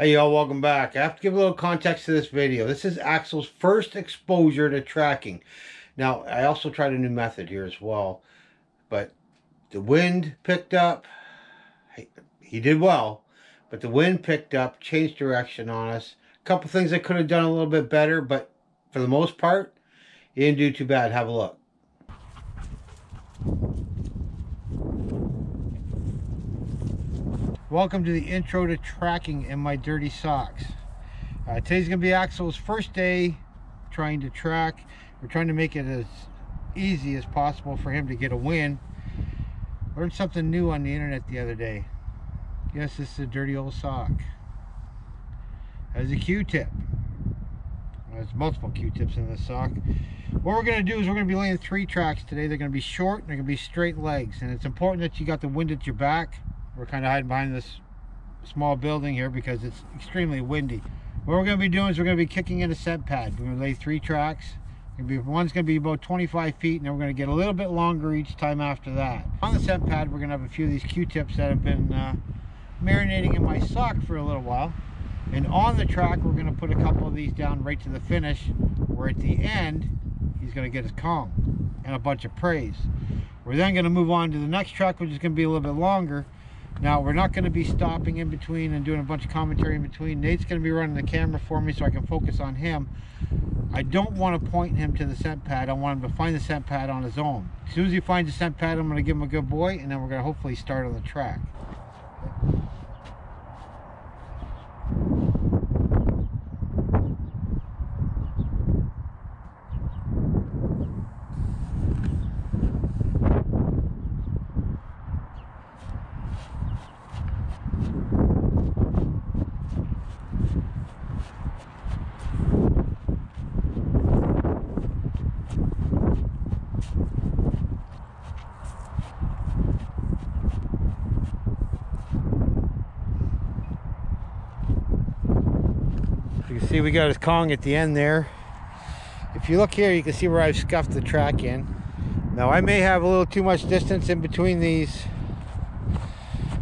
Hey y'all, welcome back. I have to give a little context to this video. This is Axel's first exposure to tracking. Now, I also tried a new method here as well, but the wind picked up. He did well, but the wind picked up, changed direction on us. A couple things I could have done a little bit better, but for the most part, he didn't do too bad. Have a look. Welcome to the intro to tracking in my dirty socks. Uh, today's going to be Axel's first day trying to track. We're trying to make it as easy as possible for him to get a win. Learned something new on the internet the other day. Yes, this is a dirty old sock. Has a Q-tip. There's multiple Q-tips in this sock. What we're going to do is we're going to be laying three tracks today. They're going to be short and they're going to be straight legs. And it's important that you got the wind at your back we're kind of hiding behind this small building here because it's extremely windy. What we're going to be doing is we're going to be kicking in a scent pad. We're going to lay three tracks. Be, one's going to be about 25 feet and then we're going to get a little bit longer each time after that. On the scent pad we're going to have a few of these Q-tips that have been uh, marinating in my sock for a little while. And on the track we're going to put a couple of these down right to the finish where at the end he's going to get his Kong and a bunch of praise. We're then going to move on to the next track which is going to be a little bit longer now, we're not going to be stopping in between and doing a bunch of commentary in between. Nate's going to be running the camera for me so I can focus on him. I don't want to point him to the scent pad. I want him to find the scent pad on his own. As soon as he finds the scent pad, I'm going to give him a good boy, and then we're going to hopefully start on the track. See we got his Kong at the end there. If you look here, you can see where I've scuffed the track in. Now I may have a little too much distance in between these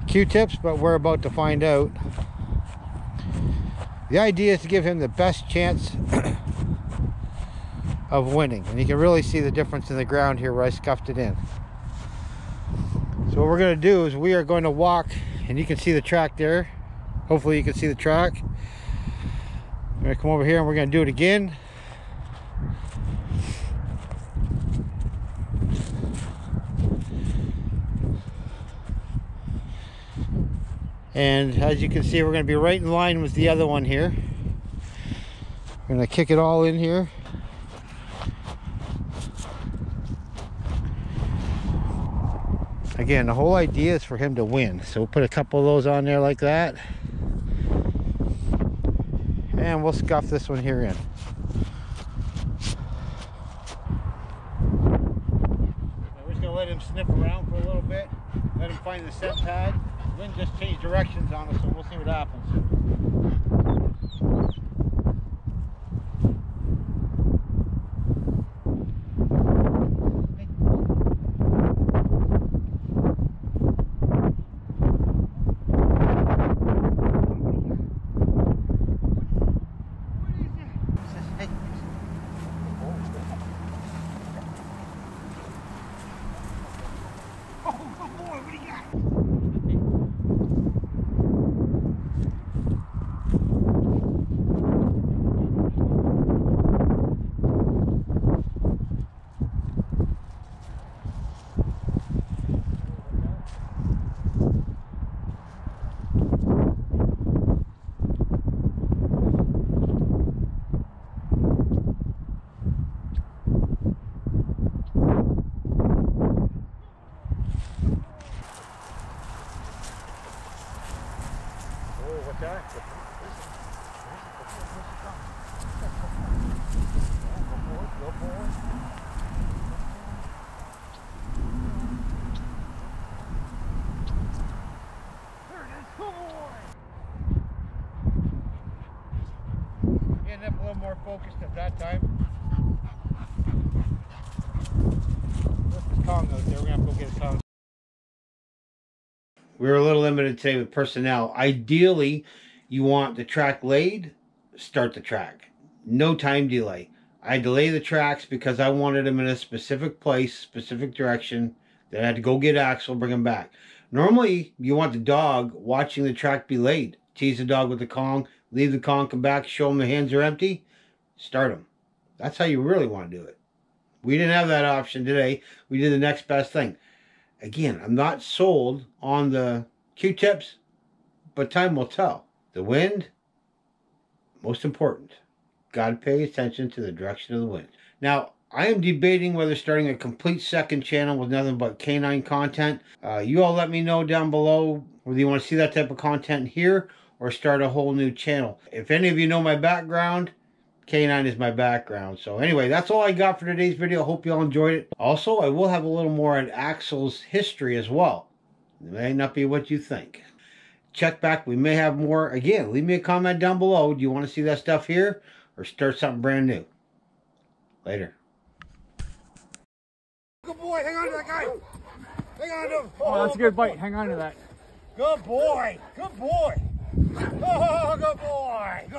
Q-tips, but we're about to find out. The idea is to give him the best chance of winning. And you can really see the difference in the ground here where I scuffed it in. So what we're going to do is we are going to walk, and you can see the track there. Hopefully you can see the track. Going to come over here and we're to do it again. And as you can see, we're to be right in line with the other one here. We're to kick it all in here. Again, the whole idea is for him to win. So we'll put a couple of those on there like that. And we'll scuff this one here in. we're just to let him sniff around for a little bit. Let him find the scent pad wind just changed directions on us, so we'll see what happens. Ended up a little more focused at that time. We're a were a little limited today with personnel. Ideally, You want the track laid, start the track. No time delay. I delay the tracks because I wanted them in a specific place, specific direction. Then I had to go get Axel, bring him back. Normally, you want the dog watching the track be laid. Tease the dog with the Kong, leave the Kong, come back, show them the hands are empty, start them. That's how you really want to do it. We didn't have that option today. We did the next best thing. Again, I'm not sold on the Q-tips, but time will tell. The wind, most important. Got to pay attention to the direction of the wind. Now, I am debating whether starting a complete second channel with nothing but canine content. Uh, you all let me know down below whether you want to see that type of content here or start a whole new channel. If any of you know my background, canine is my background. So anyway, that's all I got for today's video. Hope you all enjoyed it. Also, I will have a little more on Axel's history as well. It may not be what you think. Check back. We may have more. Again, leave me a comment down below. Do you want to see that stuff here? or start something brand new. Later. Good boy, hang on to that guy. Hang on to him. Oh, that's a good bite. Hang on to that. Good boy. Good boy. Oh, good boy. Good